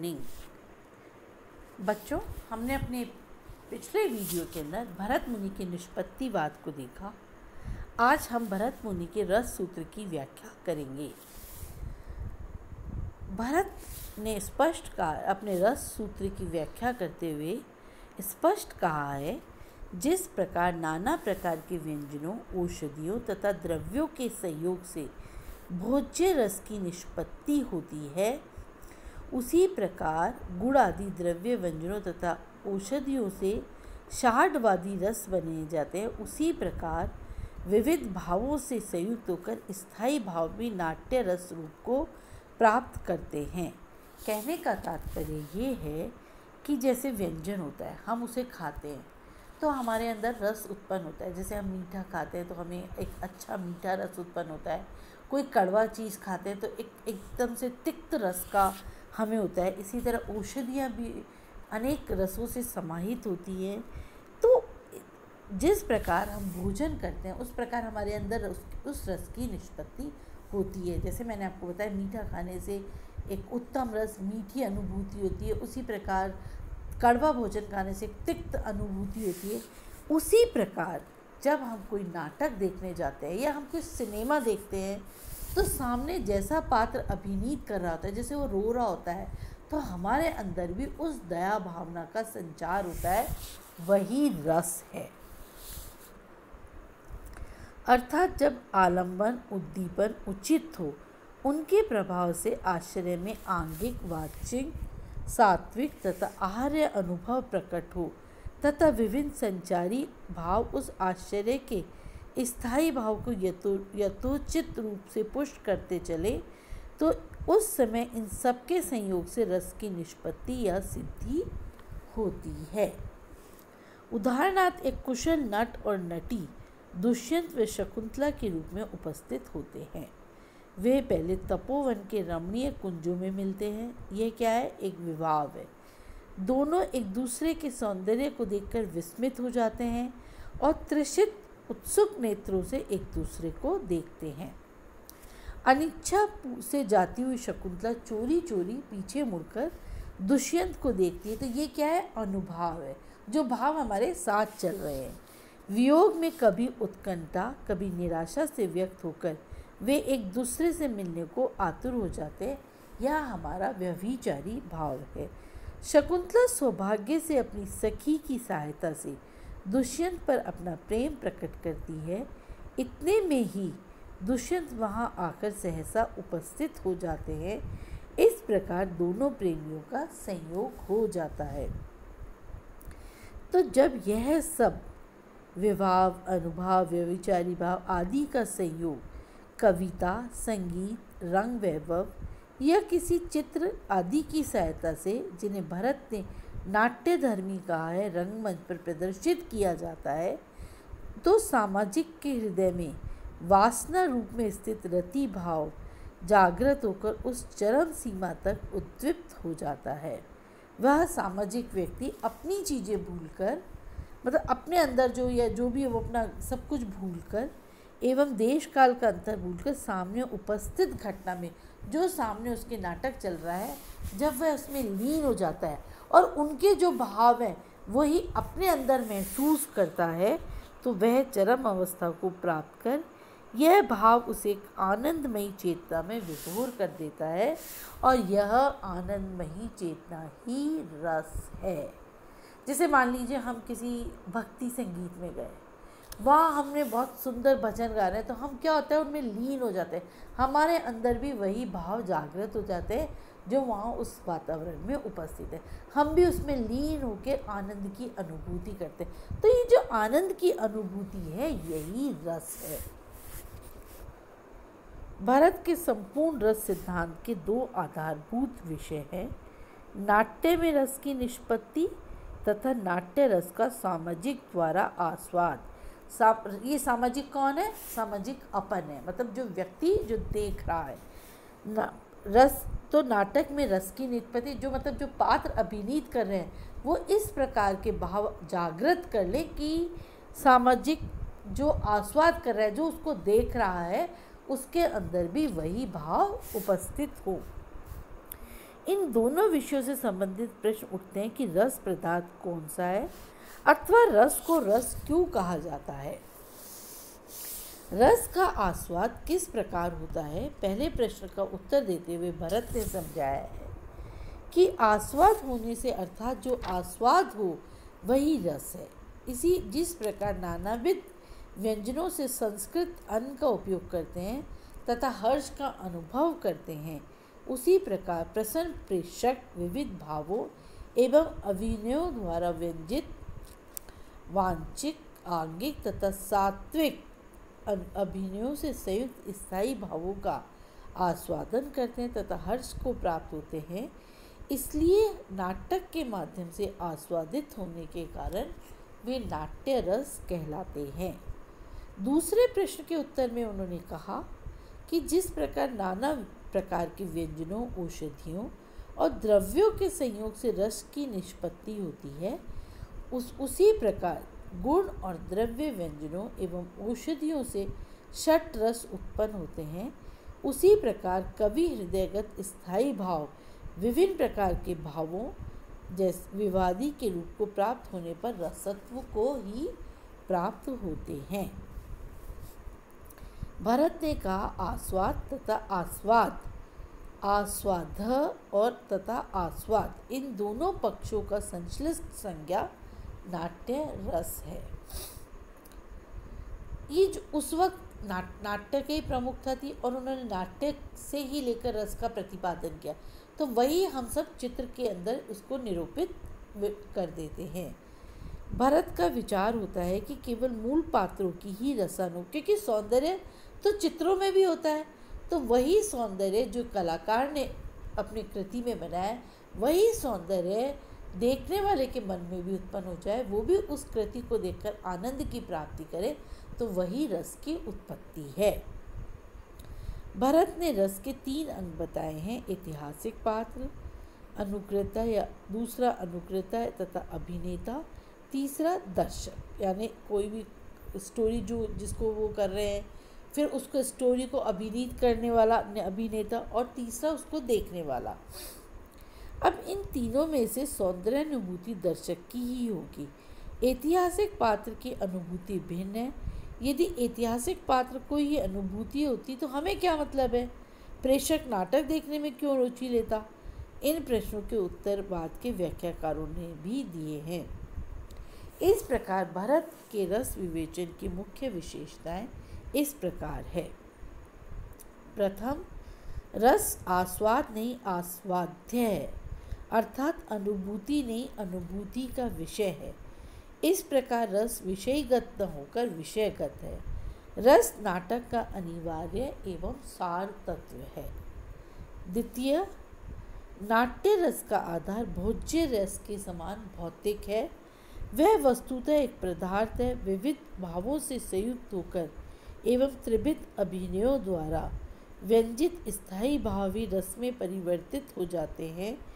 Morning बच्चों, हमने अपने पिछले वीडियो के अंदर भरत मुनि के निष्पत्तिवाद को देखा। आज हम भरत मुनि के रस सूत्र की व्याख्या करेंगे। भरत ने स्पष्ट कहा अपने रस सूत्र की व्याख्या करते हुए स्पष्ट कहा है, जिस प्रकार नाना प्रकार के व्यंजनों, औषधियों तथा द्रव्यों के सहयोग से भोज्य रस की निष्पत्ति होती है उसी प्रकार गुड़ आदि द्रव्य व्यंजनों तथा औषधियों से शाडवादी रस बने जाते हैं। उसी प्रकार विविध भावों से संयुक्त होकर स्थायी भाव भी नाट्य रस रूप को प्राप्त करते हैं। कहने का तात्पर्य ये है कि जैसे व्यंजन होता है, हम उसे खाते हैं तो हमारे अंदर रस उत्पन्न होता है। जैसे हम मीठा खाते हैं तो हमें एक अच्छा मीठा रस उत्पन्न होता है। कोई कड़वा चीज़ खाते हैं तो एक एकदम से तिक्त रस का हमें होता है। इसी तरह औषधियाँ भी अनेक रसों से समाहित होती हैं। तो जिस प्रकार हम भोजन करते हैं उस प्रकार हमारे अंदर उस, उस रस की निष्पत्ति होती है। जैसे मैंने आपको बताया मीठा खाने से एक उत्तम रस मीठी अनुभूति होती है। उसी प्रकार कड़वा भोजन खाने से तिक्त अनुभूति होती है। उसी प्रकार जब हम कोई नाटक देखने जाते हैं या हम कोई सिनेमा देखते हैं तो सामने जैसा पात्र अभिनीत कर रहा होता है, जैसे वो रो रहा होता है तो हमारे अंदर भी उस दया भावना का संचार होता है, वही रस है। अर्थात जब आलंबन उद्दीपन उचित हो, उनके प्रभाव से आश्चर्य में आंगिक वाचिक सात्विक तथा आहार्य अनुभव प्रकट हो, तथा विभिन्न संचारी भाव उस आश्चर्य के स्थायी भाव को यथो यथोचित रूप से पुष्ट करते चले तो उस समय इन सबके संयोग से रस की निष्पत्ति या सिद्धि होती है। उदाहरणार्थ, एक कुशल नट और नटी दुष्यंत व शकुंतला के रूप में उपस्थित होते हैं। वे पहले तपोवन के रमणीय कुंजों में मिलते हैं। यह क्या है? एक विवाह है। दोनों एक दूसरे के सौंदर्य को देखकर विस्मित हो जाते हैं और त्रिषित उत्सुक नेत्रों से एक दूसरे को देखते हैं। अनिच्छा से जाती हुई शकुंतला चोरी चोरी पीछे मुड़कर दुष्यंत को देखती है। तो ये क्या है? अनुभाव है, जो भाव हमारे साथ चल रहे हैं। वियोग में कभी उत्कंठा, कभी निराशा से व्यक्त होकर वे एक दूसरे से मिलने को आतुर हो जाते हैं। यह हमारा व्यभिचारी भाव है। शकुंतला सौभाग्य से अपनी सखी की सहायता से दुष्यंत पर अपना प्रेम प्रकट करती है, इतने में ही दुष्यंत वहाँ आकर सहसा उपस्थित हो जाते हैं। इस प्रकार दोनों प्रेमियों का संयोग हो जाता है। तो जब यह सब विवाह, अनुभाव, व्यविचारी भाव आदि का संयोग, कविता, संगीत, रंग वैभव या किसी चित्र आदि की सहायता से जिन्हें भरत ने नाट्य धर्मी कहा है, रंगमंच पर प्रदर्शित किया जाता है। तो सामाजिक के हृदय में वासना रूप में स्थित रति भाव जागृत होकर उस चरम सीमा तक उद्विप्त हो जाता है। वह सामाजिक व्यक्ति अपनी चीज़ें भूलकर मतलब अपने अंदर जो या जो भी वो अपना सब कुछ भूलकर एवं देश काल का अंतर भूलकर सामने उपस्थित घटना में, जो सामने उसके नाटक चल रहा है, जब वह उसमें लीन हो जाता है और उनके जो भाव हैं वही अपने अंदर महसूस करता है तो वह चरम अवस्था को प्राप्त कर, यह भाव उसे एक आनंदमयी चेतना में विभोर कर देता है और यह आनंदमयी चेतना ही रस है। जैसे मान लीजिए हम किसी भक्ति संगीत में गए, वहाँ, हमने बहुत सुंदर भजन गा रहे हैं तो हम क्या होता है, उनमें लीन हो जाते हैं, हमारे अंदर भी वही भाव जागृत हो जाते हैं जो वहाँ उस वातावरण में उपस्थित है। हम भी उसमें लीन होकर आनंद की अनुभूति करते हैं। तो ये जो आनंद की अनुभूति है, यही रस है। भारत के संपूर्ण रस सिद्धांत के दो आधारभूत विषय हैं। नाट्य में रस की निष्पत्ति तथा नाट्य रस का सामाजिक द्वारा आस्वाद। सा ये सामाजिक कौन है? सामाजिक अपन है। मतलब जो व्यक्ति जो देख रहा है। ना रस तो नाटक में रस की निष्पत्ति, जो मतलब जो पात्र अभिनीत कर रहे हैं, वो इस प्रकार के भाव जागृत कर ले कि सामाजिक जो आस्वाद कर रहा है, जो उसको देख रहा है, उसके अंदर भी वही भाव उपस्थित हो। इन दोनों विषयों से संबंधित प्रश्न उठते हैं कि रस पदार्थ कौन सा है? अथवा रस को रस क्यों कहा जाता है? रस का आस्वाद किस प्रकार होता है? पहले प्रश्न का उत्तर देते हुए भरत ने समझाया है कि आस्वाद होने से अर्थात जो आस्वाद हो, वही रस है। इसी जिस प्रकार नानाविध व्यंजनों से संस्कृत अन्न का उपयोग करते हैं तथा हर्ष का अनुभव करते हैं, उसी प्रकार प्रसन्न प्रेषक विविध भावों एवं अभिनयों द्वारा व्यंजित वांछित आंगिक तथा सात्विक अभिनयों से संयुक्त स्थायी भावों का आस्वादन करते हैं तथा हर्ष को प्राप्त होते हैं। इसलिए नाटक के माध्यम से आस्वादित होने के कारण वे नाट्य रस कहलाते हैं। दूसरे प्रश्न के उत्तर में उन्होंने कहा कि जिस प्रकार नाना प्रकार के व्यंजनों, औषधियों और द्रव्यों के संयोग से रस की निष्पत्ति होती है, उस, उसी प्रकार गुण और द्रव्य व्यंजनों एवं औषधियों से षट रस उत्पन्न होते हैं। उसी प्रकार कवि हृदयगत स्थायी भाव, विभिन्न प्रकार के भावों जैसे विवादी के रूप को प्राप्त होने पर रसत्व को ही प्राप्त होते हैं। भरत ने कहा, आस्वाद तथा आस्वाद आस्वाद और तथा आस्वाद, इन दोनों पक्षों का संश्लिष्ट संज्ञा नाट्य रस है। ये जो उस वक्त नाट, नाट्य के ही प्रमुखता थी और उन्होंने नाट्य से ही लेकर रस का प्रतिपादन किया तो वही हम सब चित्र के अंदर उसको निरूपित कर देते हैं। भरत का विचार होता है कि केवल मूल पात्रों की ही रसानु, क्योंकि सौंदर्य तो चित्रों में भी होता है तो वही सौंदर्य जो कलाकार ने अपनी कृति में बनाया, वही सौंदर्य देखने वाले के मन में भी उत्पन्न हो जाए, वो भी उस कृति को देखकर आनंद की प्राप्ति करे तो वही रस की उत्पत्ति है। भरत ने रस के तीन अंग बताए हैं, ऐतिहासिक पात्र, अनुकृता या दूसरा अनुकृता तथा अभिनेता, तीसरा दर्शक यानी कोई भी स्टोरी जो जिसको वो कर रहे हैं, फिर उसको स्टोरी को अभिनीत करने वाला अभिनेता और तीसरा उसको देखने वाला। अब इन तीनों में से सौंदर्य अनुभूति दर्शक की ही होगी। ऐतिहासिक पात्र की अनुभूति भिन्न है। यदि ऐतिहासिक पात्र को ही अनुभूति होती तो हमें क्या मतलब है? प्रेषक नाटक देखने में क्यों रुचि लेता? इन प्रश्नों के उत्तर बाद के व्याख्याकारों ने भी दिए हैं। इस प्रकार भारत के रस विवेचन की मुख्य विशेषताएँ इस प्रकार है। प्रथम, रस आस्वाद नहीं, आस्वाद्य है। अर्थात अनुभूति नहीं अनुभूति का विषय है। इस प्रकार रस विषयगत न होकर विषयगत है। रस नाटक का अनिवार्य एवं सार तत्व है। द्वितीय, नाट्य रस का आधार भोज्य रस के समान भौतिक है। वह वस्तुतः एक पदार्थ है, विविध भावों से संयुक्त होकर एवं त्रिभित अभिनयों द्वारा व्यंजित स्थायी भावी रस में परिवर्तित हो जाते हैं।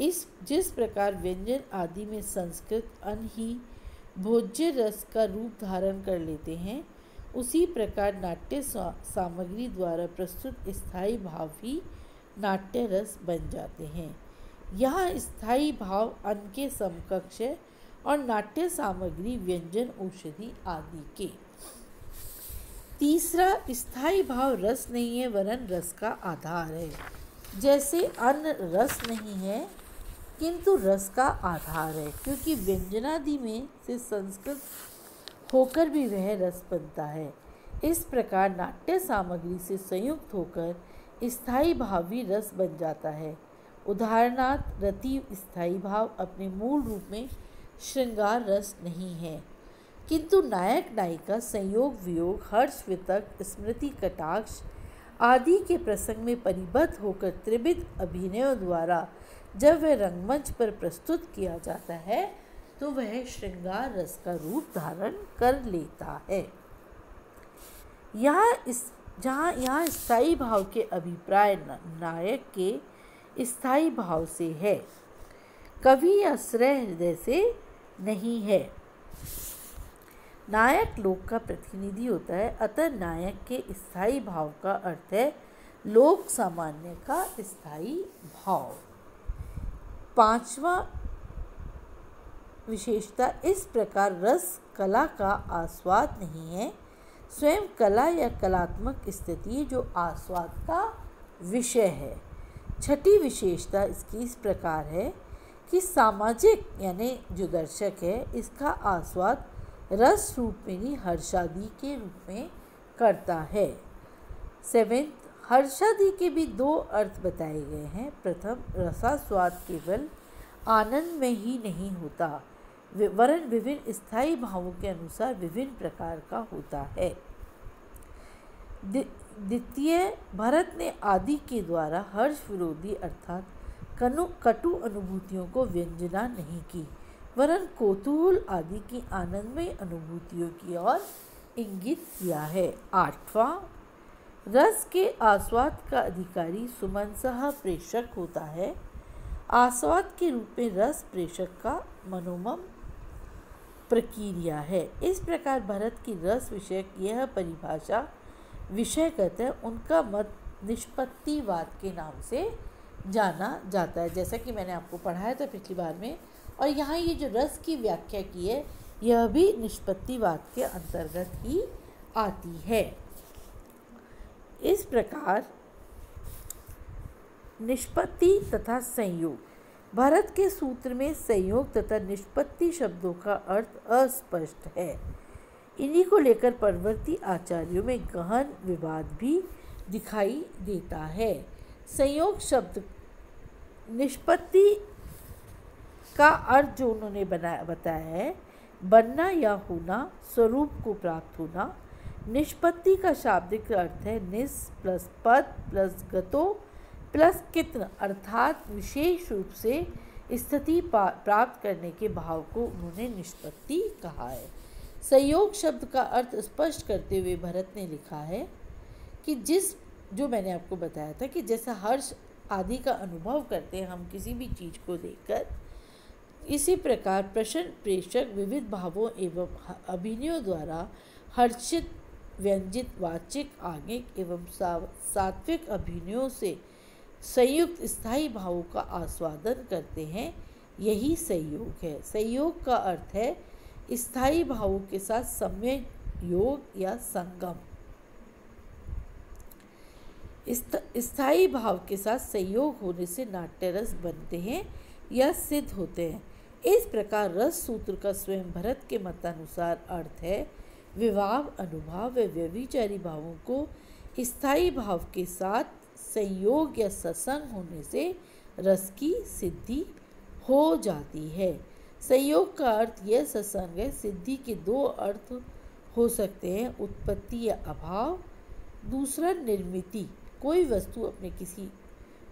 इस, जिस प्रकार व्यंजन आदि में संस्कृत अन ही भोज्य रस का रूप धारण कर लेते हैं, उसी प्रकार नाट्य सामग्री द्वारा प्रस्तुत स्थायी भाव ही नाट्य रस बन जाते हैं। यहाँ स्थायी भाव अन्न के समकक्ष है और नाट्य सामग्री, व्यंजन, औषधि आदि के। तीसरा, स्थायी भाव रस नहीं है, वरन रस का आधार है। जैसे अन्न रस नहीं है किंतु रस का आधार है, क्योंकि व्यंजनादि में से संस्कृत होकर भी वह रस बनता है। इस प्रकार नाट्य सामग्री से संयुक्त होकर स्थायी भाव भी रस बन जाता है। उदाहरणार्थ, रति स्थायी भाव अपने मूल रूप में श्रृंगार रस नहीं है। किंतु नायक नायिका संयोग वियोग, हर्ष वितक, स्मृति कटाक्ष आदि के प्रसंग में परिबद्ध होकर त्रिविध अभिनयों द्वारा जब वह रंगमंच पर प्रस्तुत किया जाता है तो वह श्रृंगार रस का रूप धारण कर लेता है। यहाँ इस, जहाँ यहाँ स्थायी भाव के अभिप्राय नायक के स्थायी भाव से है। कवि आश्रय हृदय से नहीं है। नायक लोक का प्रतिनिधि होता है। अतः नायक के स्थायी भाव का अर्थ है लोक सामान्य का स्थायी भाव। पांचवा विशेषता, इस प्रकार रस कला का आस्वाद नहीं है। स्वयं कला या कलात्मक स्थिति जो आस्वाद का विषय है। छठी विशेषता इसकी इस प्रकार है कि सामाजिक यानी जो दर्शक है, इसका आस्वाद रस रूप में नहीं हर्षादि के रूप में करता है। सेवेंथ, हर्षादि के भी दो अर्थ बताए गए हैं। प्रथम रसा स्वाद केवल आनंद में ही नहीं होता। वरण विभिन्न स्थायी भावों के अनुसार विभिन्न प्रकार का होता है। द्वितीय, भरत ने आदि के द्वारा हर्ष विरोधी अर्थात कनु, कटु अनुभूतियों को व्यंजना नहीं की। वरन कोतूहल आदि की आनंदमय अनुभूतियों की ओर इंगित किया है। आठवां, रस के आस्वाद का अधिकारी सुमनसह प्रेषक होता है। आस्वाद के रूप में रस प्रेषक का मनोमम प्रक्रिया है। इस प्रकार भरत की रस विषयक यह परिभाषा विषय कहते हैं। उनका मत निष्पत्तिवाद के नाम से जाना जाता है। जैसा कि मैंने आपको पढ़ाया था पिछली बार में और यहाँ ये जो रस की व्याख्या की है, यह भी निष्पत्तिवाद के अंतर्गत ही आती है। इस प्रकार निष्पत्ति तथा संयोग। भारत के सूत्र में संयोग तथा निष्पत्ति शब्दों का अर्थ अस्पष्ट है। इन्हीं को लेकर परवर्ती आचार्यों में गहन विवाद भी दिखाई देता है। संयोग शब्द निष्पत्ति का अर्थ जो उन्होंने बनाया बताया है, बनना या होना, स्वरूप को प्राप्त होना, निष्पत्ति का शाब्दिक अर्थ है निस प्लस पद प्लस गतो प्लस कितन, अर्थात विशेष रूप से स्थिति प्राप्त करने के भाव को उन्होंने निष्पत्ति कहा है। संयोग शब्द का अर्थ स्पष्ट करते हुए भरत ने लिखा है कि जिस, जो मैंने आपको बताया था कि जैसा हर्ष आदि का अनुभव करते हैं हम किसी भी चीज़ को देखकर इसी प्रकार प्रश्न प्रेषक विविध भावों एवं अभिनयों द्वारा हर्षित, व्यंजित, वाचिक, आगिक एवं सात्विक अभिनयों से संयुक्त स्थायी भावों का आस्वादन करते हैं। यही संयोग है। संयोग का अर्थ है स्थायी भावों के साथ समय योग या संगम। स्थायी भाव के साथ संयोग होने से नाट्य रस बनते हैं या सिद्ध होते हैं। इस प्रकार रस सूत्र का स्वयं भरत के मतानुसार अर्थ है, विवाह, अनुभाव व व्यविचारी भावों को स्थायी भाव के साथ संयोग या सत्संग होने से रस की सिद्धि हो जाती है। संयोग का अर्थ यह सत्संग है, सिद्धि के दो अर्थ हो सकते हैं, उत्पत्ति या अभाव। दूसरा, निर्मिति। कोई वस्तु अपने किसी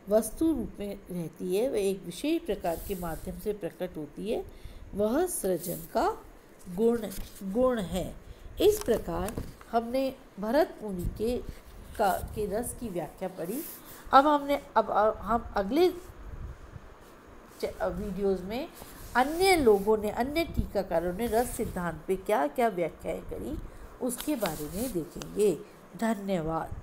वस्तु रूप में रहती है, वह एक विशेष प्रकार के माध्यम से प्रकट होती है, वह सृजन का गुण गुण है। इस प्रकार हमने भरत मुनि के, का, के रस की व्याख्या पढ़ी। अब हमने, अब हम अगले वीडियोस में अन्य लोगों ने, अन्य टीकाकारों ने रस सिद्धांत पे क्या क्या व्याख्याएँ करी, उसके बारे में देखेंगे। धन्यवाद।